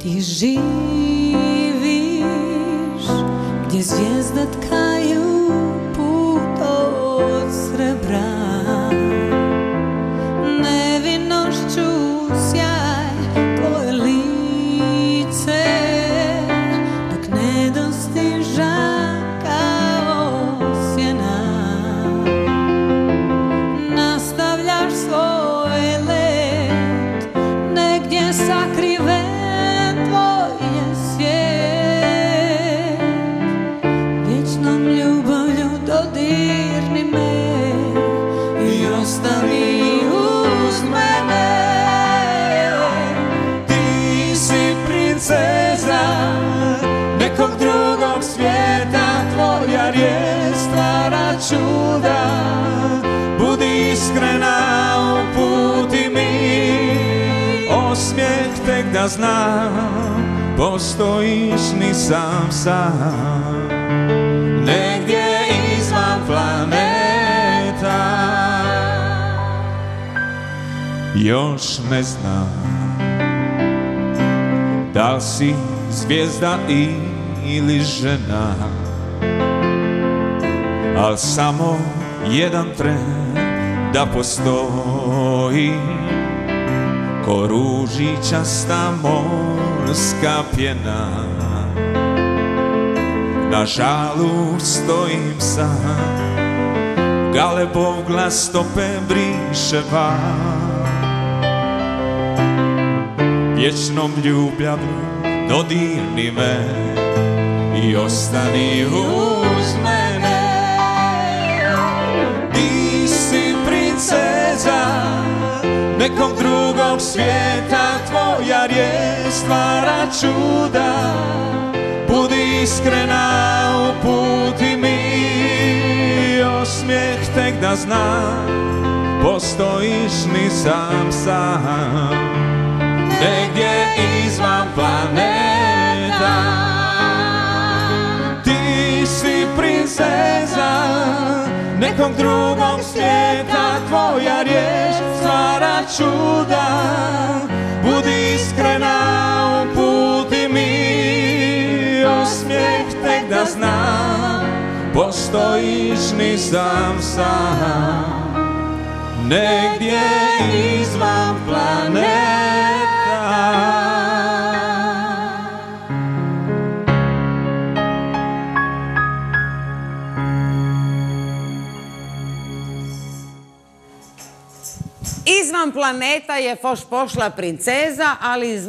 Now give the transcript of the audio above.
gdje živiš, gdje zvijezda tkaju put od srebra. Nevinošću sjaj tvoje lice, dok ne dostiža kao sjena. Nastavljaš svoj let Negdje sakriven čuda Budi iskrena, uputi mi Osmijeh tek da znam Postojiš nisam sam. Negdje izvan planeta Još ne znam da li si zvijezda ili žena Al samo jedan tren da postoji. Ko ružičasta morska pjena. Na žalu stojim sam Galebov glas stope briše van. Vječnom ljubavlju dodirni me I ostani uz drugog svijeta Tvoja riječ stvara čuda. Budi iskrena, uputi mi Osmijeh tek da znam. Postojiš nisam sam. Negdje izvan planeta. Ti si princeza nekog drugog svijeta. Tvoja riječ stvara čuda Postojiš nisam sam. Negdje izvan planeta. Izvan planeta je foš pošla princeza, ali izvan